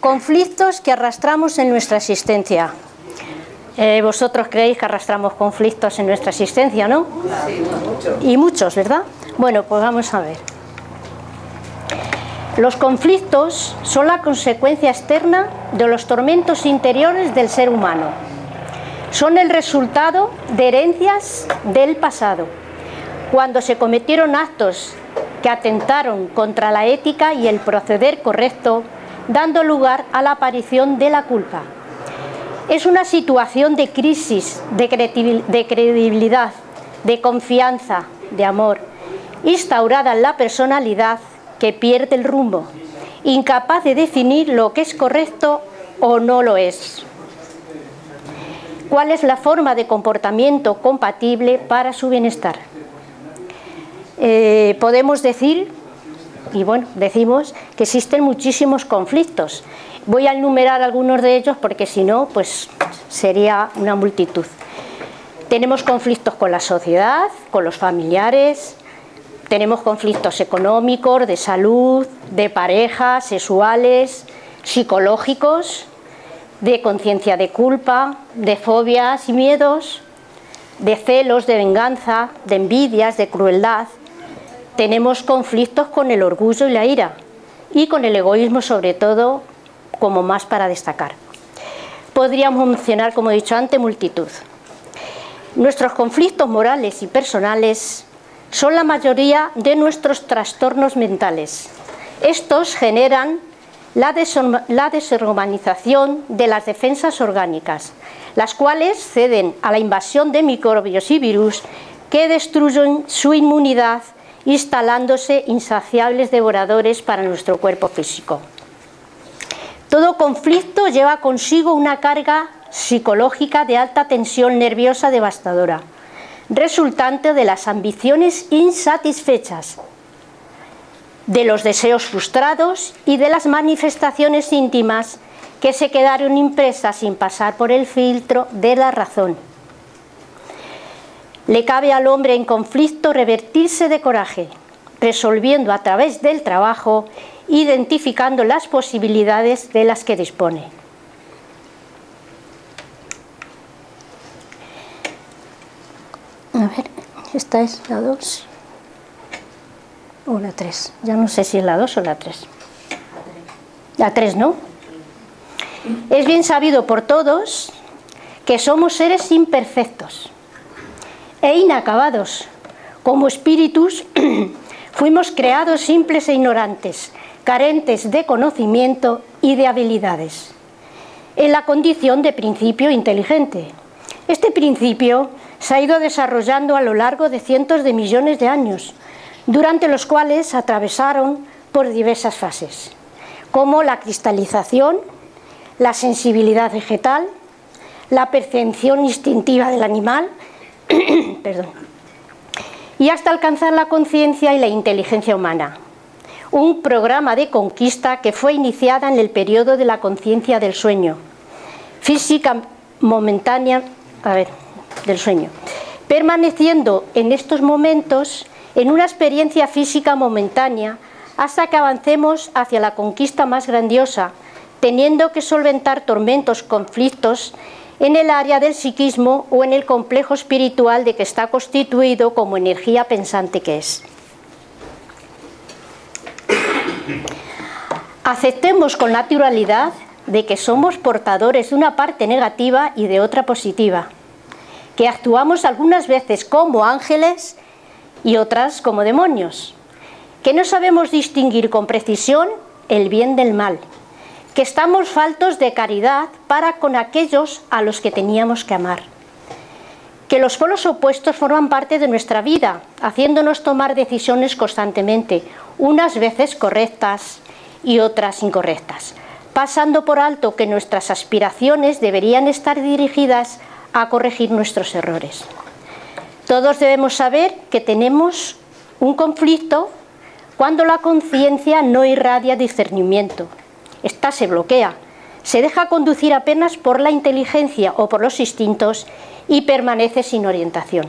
Conflictos que arrastramos en nuestra existencia. Eh, vosotros creéis que arrastramos conflictos en nuestra existencia, ¿no? Sí, muchos. Y muchos, ¿verdad? Bueno, pues vamos a ver. Los conflictos son la consecuencia externa de los tormentos interiores del ser humano. Son el resultado de herencias del pasado, cuando se cometieron actos que atentaron contra la ética y el proceder correcto, dando lugar a la aparición de la culpa. Es una situación de crisis, de credibilidad, de confianza, de amor, instaurada en la personalidad que pierde el rumbo, incapaz de definir lo que es correcto o no lo es. ¿Cuál es la forma de comportamiento compatible para su bienestar? Eh, podemos decir, y bueno, decimos que existen muchísimos conflictos. Voy a enumerar algunos de ellos porque si no, pues sería una multitud. Tenemos conflictos con la sociedad, con los familiares, tenemos conflictos económicos, de salud, de pareja, sexuales, psicológicos, de conciencia de culpa, de fobias y miedos, de celos, de venganza, de envidias, de crueldad. Tenemos conflictos con el orgullo y la ira y con el egoísmo sobre todo como más para destacar. Podríamos mencionar, como he dicho antes, multitud. Nuestros conflictos morales y personales son la mayoría de nuestros trastornos mentales. Estos generan la, deshumanización de las defensas orgánicas, las cuales ceden a la invasión de microbios y virus que destruyen su inmunidad, instalándose insaciables devoradores para nuestro cuerpo físico. Todo conflicto lleva consigo una carga psicológica de alta tensión nerviosa devastadora resultante de las ambiciones insatisfechas, de los deseos frustrados y de las manifestaciones íntimas que se quedaron impresas sin pasar por el filtro de la razón. Le cabe al hombre en conflicto revertirse de coraje, resolviendo a través del trabajo, identificando las posibilidades de las que dispone. A ver, esta es la 2 o la 3. Ya no sé si es la 2 o la 3. La 3, ¿no? Es bien sabido por todos que somos seres imperfectos e inacabados. Como espíritus fuimos creados simples e ignorantes, carentes de conocimiento y de habilidades, en la condición de principio inteligente. Este principio se ha ido desarrollando a lo largo de cientos de millones de años, durante los cuales atravesaron por diversas fases, como la cristalización, la sensibilidad vegetal, la percepción instintiva del animal, y hasta alcanzar la conciencia y la inteligencia humana. Un programa de conquista que fue iniciada en el periodo de la conciencia del sueño, física momentánea, a ver, del sueño, permaneciendo en estos momentos en una experiencia física momentánea hasta que avancemos hacia la conquista más grandiosa, teniendo que solventar tormentos, conflictos en el área del psiquismo o en el complejo espiritual de que está constituido como energía pensante que es. Aceptemos con naturalidad de que somos portadores de una parte negativa y de otra positiva que actuamos algunas veces como ángeles y otras como demonios, que no sabemos distinguir con precisión el bien del mal, que estamos faltos de caridad para con aquellos a los que teníamos que amar, que los polos opuestos forman parte de nuestra vida, haciéndonos tomar decisiones constantemente, unas veces correctas y otras incorrectas, pasando por alto que nuestras aspiraciones deberían estar dirigidas a corregir nuestros errores. Todos debemos saber que tenemos un conflicto cuando la conciencia no irradia discernimiento. Esta se bloquea, se deja conducir apenas por la inteligencia o por los instintos y permanece sin orientación.